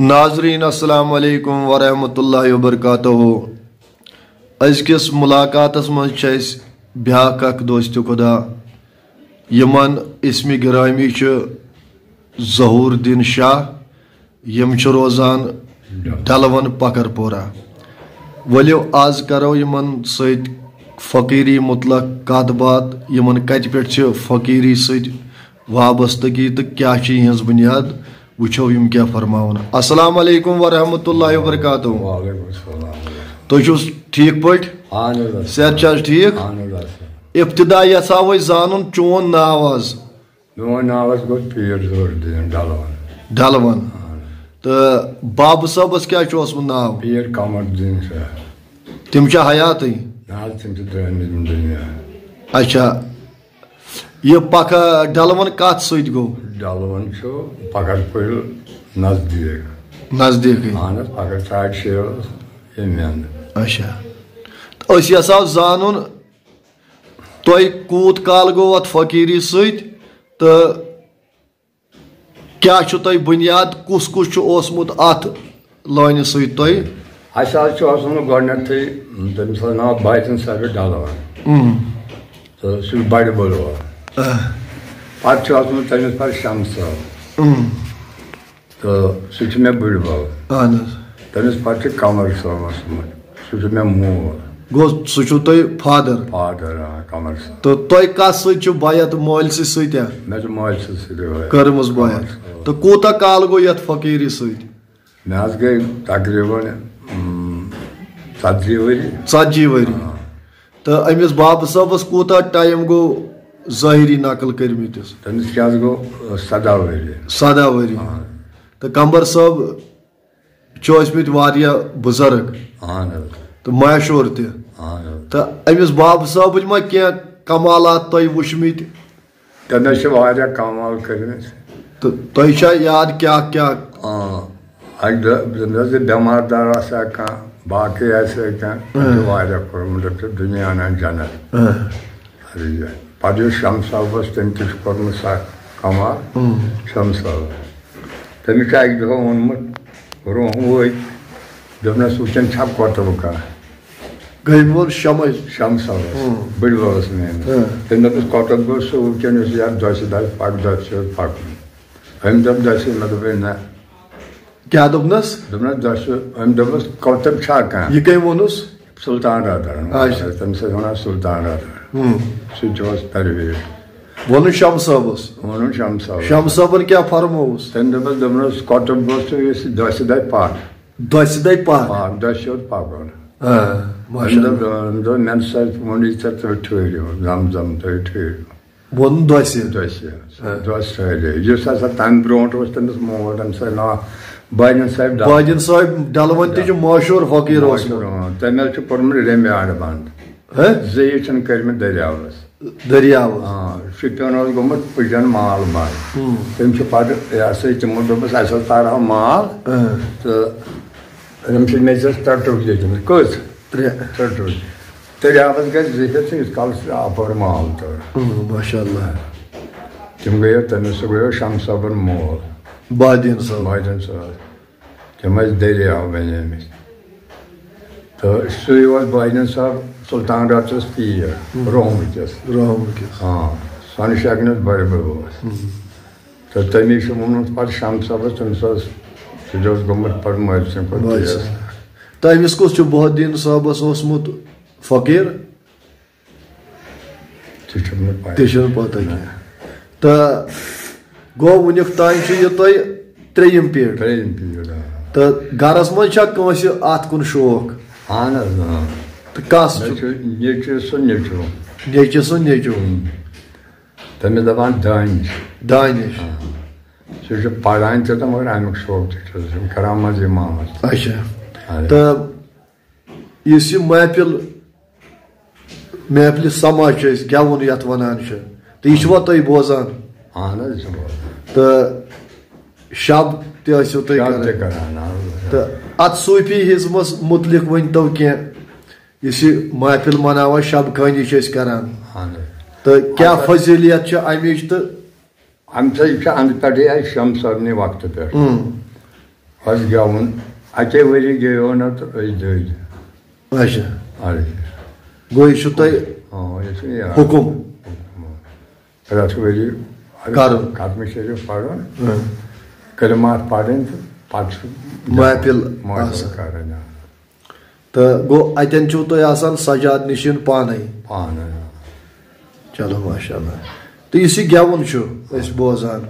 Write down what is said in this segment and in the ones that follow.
ناظرین، السلام علیکم ورحمۃ اللہ وبرکاتہ أزکِس ملاقاتس منٛز چھِ أسۍ بیٛاکھ اکھ دوستہِ خۄدا یِمن اسمِ گرامی چھُ ظہوٗر شاہ، یِم چھِ روزان ڈلوَن پکر پورہ ؤلِو آز کرو یِمن سۭتۍ فقیٖری مُتلق کتھ باتھ یِمن کتہِ پٮ۪ٹھ چھِ فقیٖری وابستگی تہٕ کیٛاہ چھِ یِہنٛز بُنیاد؟ وٕچھو یِم کیٛاہ فرماوان السلام علیکم ورحمۃ اللہ وبرکاتہ۔ تُہۍ چھُو ٹھیٖک پٲٹھۍ؟ اہن حظ اصل صحت چھا حظ ٹھیٖک حظ اصل ابتدا یژھاو أسۍ زانُن چون ناو حظ میون ناو حظ گوٚو پیٖر ظہوٗر الدیٖن ڈلوان ڈلوَن تہٕ بابہٕ صٲبس کیٛاہ چھُ اوسمُت ناو؟ پیٖر قمر الدیٖن شاہ تِم چھا حیاتٕے نہ حظ تِم چھِ درٛٲمٕتۍ یِم دُنیا۔ اچھا یہِ پکھا ڈلوَن کتھ سۭتۍ گوٚو ڈلوان چھُ پکر پھٔلۍ نزدیٖک نزدیٖکٕے اہن حظ پکر ساڑِ اَندٕ اچھا. تہٕ أسۍ یژھاو زانُن تۄہہِ کوٗت کال گوٚو اتھ فقیٖری سۭتۍ تہٕ کیٛاہ چھُ تۄہہِ بُنیاد کُس کُس اوسمُت سۭتۍ تۄہہِ اَسہِ حظ چھُ اوسمُت گۄڈنیٚتھٕے تٔمِس حظ ناو بایتن صٲب ڈلوان تہٕ سُہ بڑِ پتہٕ شمس صٲب تہٕ سُہ چھُ مےٚ بٕڈِ بب اہن حظ چھُ قمر صٲب اوسمُت سُہ چھُ مےٚ مول گوٚو سُہ چھُو تۄہہِ فادر آ قمر صٲب تہٕ تۄہہِ کتھ سۭتۍ چھُ بایت مٲلسٕے سۭتۍ مےٚ چھُ ماجہِ سۭتۍ سۭتۍ کٔرمٕژ بایت تہٕ کوٗتاہ کال گوٚو یتھ فقیٖری سۭتۍ مےٚ حظ گٔے تقریٖبن ژتجی ؤری ژتجی ؤری تہٕ أمِس بابہٕ صٲبس کوٗتاہ ٹایم گوٚو ظٲہری نقل کٔرمٕتِس تٔمِس حظ سداہ ؤری سداہ ؤری تہٕ کمبر صٲب چھُ ٲسمٕتۍ واریاہ بُزرگ۔ اہن حظ۔ تہٕ مشہوٗر تہِ۔ حظ۔ تہٕ أمِس بابہٕ صٲبٕنۍ ما کینٛہہ کمالات تۄہہِ وٕچھمٕتۍ؟ تٔمِس چھِ واریاہ کمال کٔرمٕتۍ تہٕ تۄہہِ چھا یاد کیٛاہ کیٛاہ؟ اَکہِ دۄہ حظ بٮ۪مار دار آسہِ ہا کانٛہہ باقٕے آسہِ ہا کانٛہہ تٔمۍ واریاہ کوٚرمُت تٔمۍ دُنیا اَنان جنت۔ یُس شم چھُ کوٚرمُت سکھ کمال شم مےٚ دوٚپ نہ کیٛاہ دوٚپنس دوٚپنَس دۄسہِ أمۍ دوٚپُس کۄتُر چھا کانٛہہ پرویش ووٚنُن شم صٲبس ووٚنُن شم صٲب شم دوٚپُس دوٚپنَس کۄتُر گوٚو سُہ یُس دۄسہِ دَپہِ پَکھ دۄسہِ دَے پَتھ پَکھ دۄسہِ چھُ پَکُن ووٚنُے ژےٚ تُہۍ ٹھٕہرِو زم زم تُہۍ ٹھٕہرِو ووٚنُن دۄسہِ دۄسہِ دۄس ٹھٕہرِو یُس ہسا تَمہِ اوس تٔمِس مول ٲسۍ ناو بٲدِن صٲب ڈار باجن صٲب ڈلوَن تہِ مشہوٗر فقیٖر چھُ کوٚرمُت ریٚمہِ بنٛد چھِنہٕ کٔرمٕتۍ دٔریاوَس دٔریاو شُپین گوٚمُت پُجن مال تٔمۍ چھُ پَتہٕ یہِ ہسا تِمو دوٚپُس اَسہِ حظ تارہو مال چھِ مےٚ دِژ ٹَٹُک دِژمٕژ کٔژ ترٛےٚ ٹَٹُک دٔریاوَس گژھِ زٕ ہَتھ یِتھ کالَس اَپٲرۍ مال تہٕ ماشاء اللہ تِم گٔیو تٔمِس سُہ گٔیو شم صٲبُن مول بادین صٲب بادن صٲب تِم دٔریاو بَنیمٕتۍ تہٕ سُے اوس بادن سُلطان راتَس پیٖر رحمکِس ہاں سۄنہٕ شگنَس بَڑِ بٔڑ اوس تہٕ تٔمی چھُ ووٚنمُت پَتہٕ شم صٲبَس تٔمِس سٕنٛدۍ پٲٹھۍ تہٕ أمِس کُس چھُ بہدیٖن صٲبَس اوسمُت فقیٖر۔ چھُنہٕ پَتہ گوٚو وٕنیُک تانۍ چھُ یہِ تۄہہِ ترٛیٚیِم پیٖٹ ترٛیٚیِم پیٖر تہٕ گرس منٛز چھا کٲنٛسہِ اَتھ کُن شوق۔ اہن حظ دانِش دانِش سُہ چھُ پَران تہِ تہٕ مگر اَمیُک شوق اِمامَس اچھا تہٕ یُس یہِ محفِل محفلہِ سما چھِ أسۍ گٮ۪وُن یَتھ وَنان چھِ تہٕ یہِ چھُوا تُہۍ بوزان اہن تہٕ شب تہِ ٲسِو تُہۍ کران. تہٕ اَتھ صوٗفی ہِزمَس مُتعلِق ؤنۍتو کینٛہہ یُس یہِ محفِل مَناوان شب خٲنی چھِ أسۍ کران اہن حظ تہٕ کیٛاہ فضیٖلیت چھِ اَمِچ تہٕ اَمہِ سۭتۍ چھُ اَنٛدٕ پٮ۪ٹھٕے اَسہِ شم صٲبنہِ وقتہٕ پٮ۪ٹھ بس گیوُن اَکے ؤری گیو نہٕ تہٕ أسۍ دٔدۍ اچھا اَدٕ گوٚو یہِ چھُ تۄہہِ آ یہِ چھُ یاد حُکُم پرٛٮ۪تھ ؤری کَرُن. ختمہِ شریٖف پَرُن ہاں، کلمات پَرٕنۍ تہٕ پَتہٕ چھُ محفل محفل آسان کَرٕنۍ آ. تہٕ گوٚو اَتٮ۪ن چھُو تۄہہِ آسان سجاد نِشیٖن پانَے پانہٕ آ. چلو ماشاء اللہ تہٕ یُس یہِ گٮ۪وُن چھُ أسۍ بوزان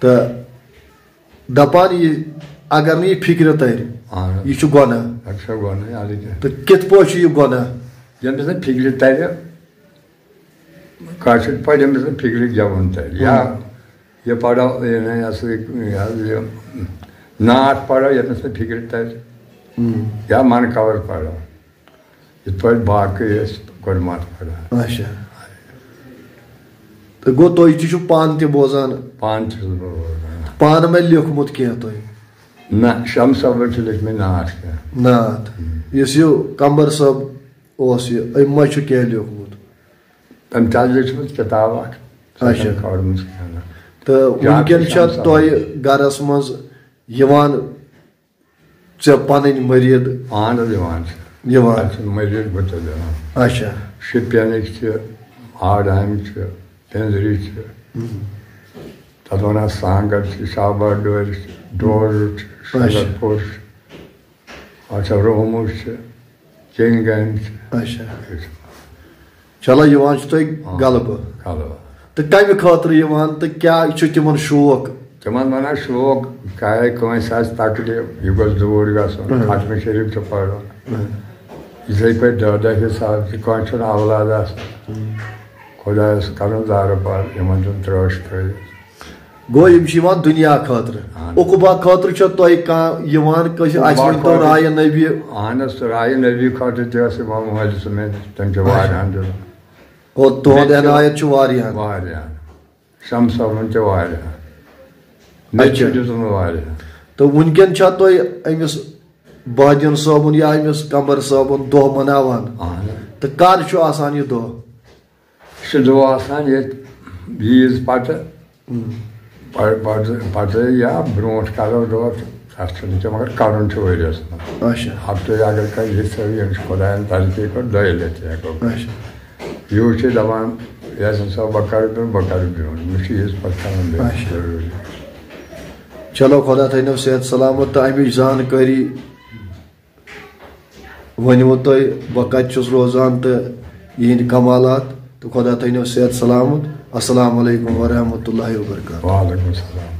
تہٕ دَپان یہِ اگر نہٕ یہِ فِکرِ تَرِ اہن یہِ چھُ گۄناہ پَتہٕ چھُ گۄڈٕنٕے اَدٕ کیٛاہ تہٕ کِتھ پٲٹھۍ چھُ یہِ گۄناہ ییٚمِس نہٕ فِکرِ تَرِ کٲشِر پٲٹھۍ ییٚمِس نہٕ فِکرِ گٮ۪وُن تَرِ یا یہِ پَرو یہِ ہسا یہِ حظ یہِ نعت پَرو ییٚمِس نہٕ فِکرِ تَرِ یا پَرو یِتھ پٲٹھۍ باقٕے ٲسۍ گۄڈٕمات پَران اچھا تہٕ گوٚو تُہۍ تہِ چھُو پانہٕ تہِ بوزان پانہٕ چھُس بہٕ روزان پانہٕ مےٚ لیوکھمُت کینٛہہ تۄہہِ نہ شم صٲبَن چھُ لیکھمٕتۍ نعت کینٛہہ ناتھ یُس یہِ کمبر صٲب اوس یہِ أمۍ ما چھُ کینٛہہ لیوکھمُت تٔمۍ تہِ حظ لیٖچھمٕژ کِتاب اَکھ اچھا. کھٲڑمٕژ کینٛہہ نہٕ. تہٕ وٕنکٮ۪ن چھا تۄہہِ گرس منٛز یِوان ژےٚ پنٕنۍ مٔریٖد اہن حظ یِوان چھِ یِوان اَتھ چھِ مٔزیٖد بُتہٕ دِوان اچھا شُپینٕکۍ چھِ آڈامہِ چھِ پِنزری چھِ تَتھ وَنان سانٛگَر چھِ شابا ڈورِ چھِ ڈورٕ چھِ شَنگر پوٚر چھِ اچھا روموٗ چھِ چِنٛگَن چھِ اچھا چلو یِوان چھُ تۄہہِ غلبہٕ کَلہٕ تہٕ کمہِ خٲطرٕ یِوان تہٕ کیٛاہ چھُ تِمن شوق تِمن وَنان شوق چاہے کٲنٛسہِ آسہِ تکلیٖف یہِ گوٚژھ دوٗر گژھُن ختمہِ شریٖف چھُ پَرُن یِتھَے پٲٹھۍ دہ دہ حِساب چھِ کٲنٛسہِ چھُنہٕ اولاد آسان خۄدایَس کَرُن زارٕ پار یِمن چھُنہٕ ترٛٲش تھٲیِتھ گوٚو یِم چھِ یِوان دُنیا خٲطرٕ. اُقبا خٲطرٕ چھا تۄہہِ کانٛہہ یِوان کٲنٛسہِ اَسہِ. رایہِ نبی اہن حظ رایہِ نبی خٲطرٕ تہِ ٲس یِوان مٲلۍ سٕنٛدۍ تٔمۍ چھِ واریاہن اور تُہُنٛد عنایت چھُ واریاہ واریاہن شم صٲبُن تہِ واریاہن چھا تۄہہِ أمِس بادین صٲبُن یا أمِس کمبر صٲبُن دۄہ مناوان اہن تہٕ کر یہِ یہِ آسان ییٚتہِ عیٖز پَتہٕ پَتہٕ یا برونٛٹھ کَرو کینٛہہ مگر کَرُن چھُ ؤریَس منٛز ہفتہٕ اگر کانٛہہ یہِ تھٲوِ ییٚمِس خۄدایَن ترقی کٔر دۄیہِ لَٹہِ ہٮ۪کو اچھا یوٗت چھِ دَپان یۄس ہسا بہٕ کَرٕ برونٛہہ بہٕ کَرٕ برونٛٹھ مےٚ چھُ عیٖز پَتہٕ کَرُن بیٚیہِ. ضروٗری چلو خدا تھو صحت سلامت تو امچ زانکاری ونو تھی بہ کتس روزان تو یہ کمالات۔ تو خدا تھو صحت سلامت۔ السلام علیکم ورحمۃ اللہ وبرکاتہ۔ وعلیکُم السلام۔